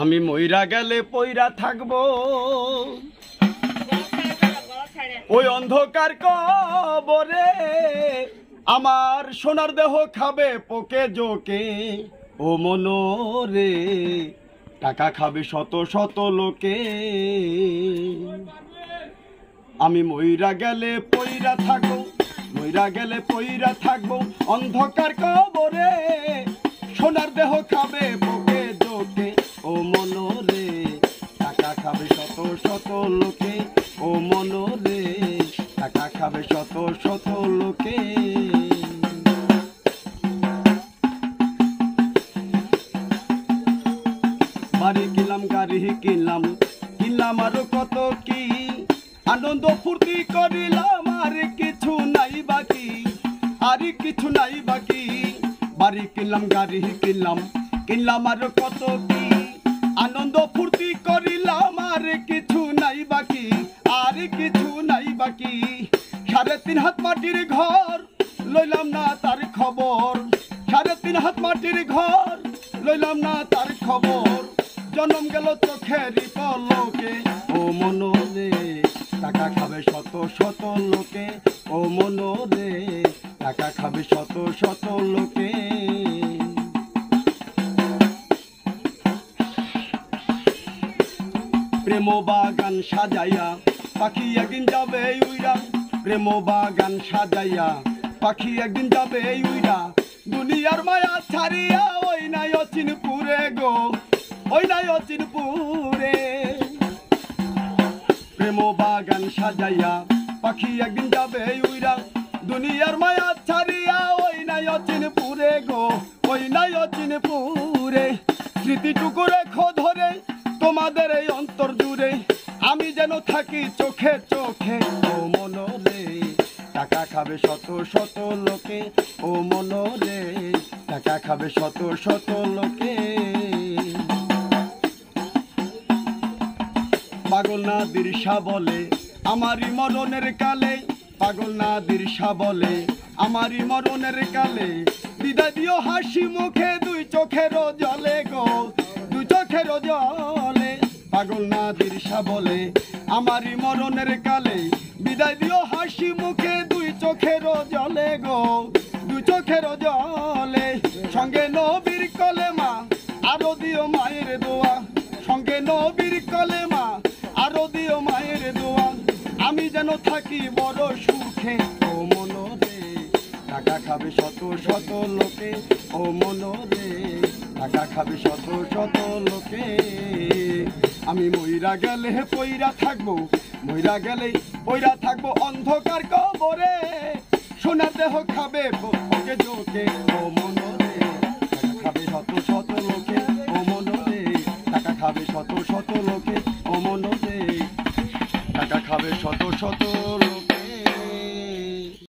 আমি মইরা গেলে পইরা থাকব। ওই অন্ধকার কবরে আমার সোনার দেহ খাবে পোকে জোকে। ও মনোরে, টাকা খাবে শত শত লোকে। আমি মইরা গেলে পইরা থাকব, মইরা গেলে পইরা থাকব। অন্ধকার কবরে সোনার দেহ খাবে ও মনোরে, টাকা খাবে শত শত লোকে। ও মনোরে, টাকা খাবে শত শত লোকে। বাড়ি কিনলাম গাড়ি কিনলাম কিনলাম আরও কত কি। আনন্দ ফুর্তি করিলাম, আর কিছু নাই বাকি, আর কিছু নাই বাকি। বাড়ি কিনলাম গাড়ি কিনলাম কিনলাম আর কত কি। কিছু নাই বাকি। সাড়ে তিন হাত মাটির ঘর, লইলাম না তার খবর। সাড়ে তিন হাত মাটির ঘর, লইলাম না তার খবর। জনম গেল চোখেরই পলকে। ও মনোরে, টাকা খাবে শত শত লোকে। ও মনোরে, টাকা খাবে শত শত লোকে। প্রেম বাগান সাজাইয়া পাখি একদিন যাবে উইরা প্রেম বাগান সাজাইয়া পাখি একদিন যাবে উইরা দুনিয়ার মায়া ছাড়িয়া ওই নাই অচিনপুরে গো, ওই নাই অচিনপুরে। প্রেম বাগান সাজাইয়া পাখি একদিন যাবে উইরা দুনিয়ার মায়া ছাড়িয়া ওই নাই অচিনপুরে গো, ওই নাই অচিনপুরে। স্মৃতিটুকু রেখো ধরে তোমাদের এই অন্তর জুড়ে। আমি যেন থাকি টাকা খাবে শত শত লোকে। ও মনোরে, টাকা খাবে শত শত লোকে। পাগল না দিরসা বলে, আমারই মরণের কালে। পাগল না দিরসা বলে, আমারই মরণের কালে। বিদায় দিও হাসি মুখে, দুই চোখেরও জলে গো। দুই চোখেরও জলে। পাগল না দিরসা বলে, আমারই মরণের কালে। বিদায় দিও হাসি মুখে দুই চোখেরও জলে গো দুই চোখেরও জলে। সঙ্গে নবীর কলেমা, আরও দিও মায়ের দোয়া। সঙ্গে নবীর কলেমা, আরও দিও মায়ের দোয়া। আমি যেন থাকি বড় সুখে, ও মনোরে। টাকা খাবে শত শত লোকে, ও মনোরে। টাকা খাবে শত শত লোকে। আমি মইরা গেলে পইরা থাকব মইরা গেলে পইরা থাকব অন্ধকার কবরে। সোনার দেহ খাবে ভোগে জোকে ও মনরে। খাবে শত শত লোকে, ও মনরে। টাকা খাবে শত শত লোকে, ও মনরে। টাকা খাবে শত শত